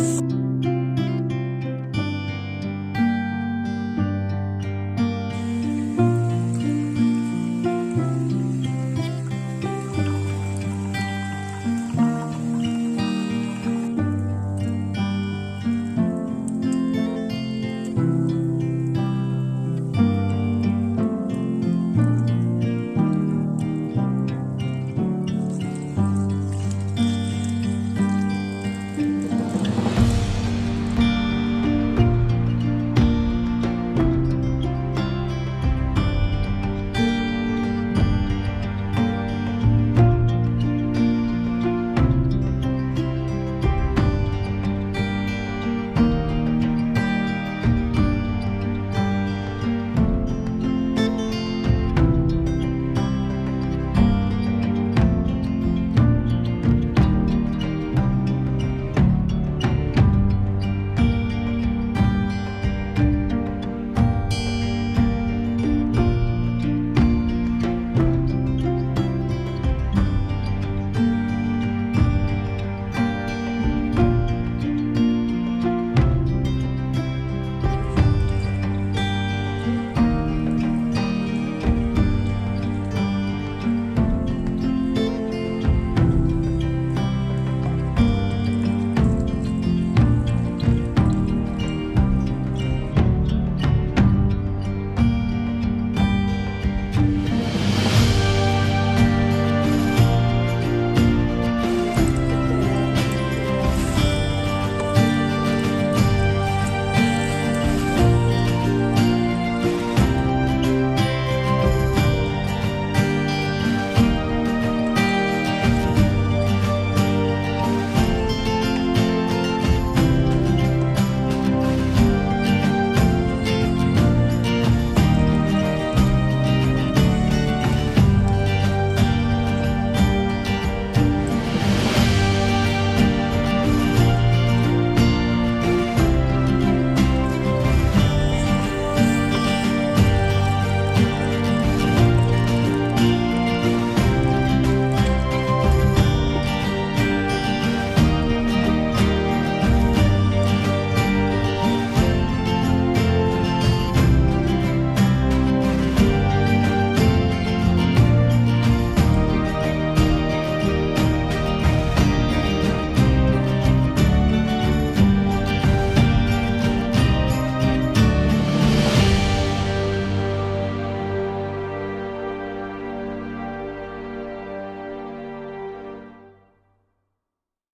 Podcasts.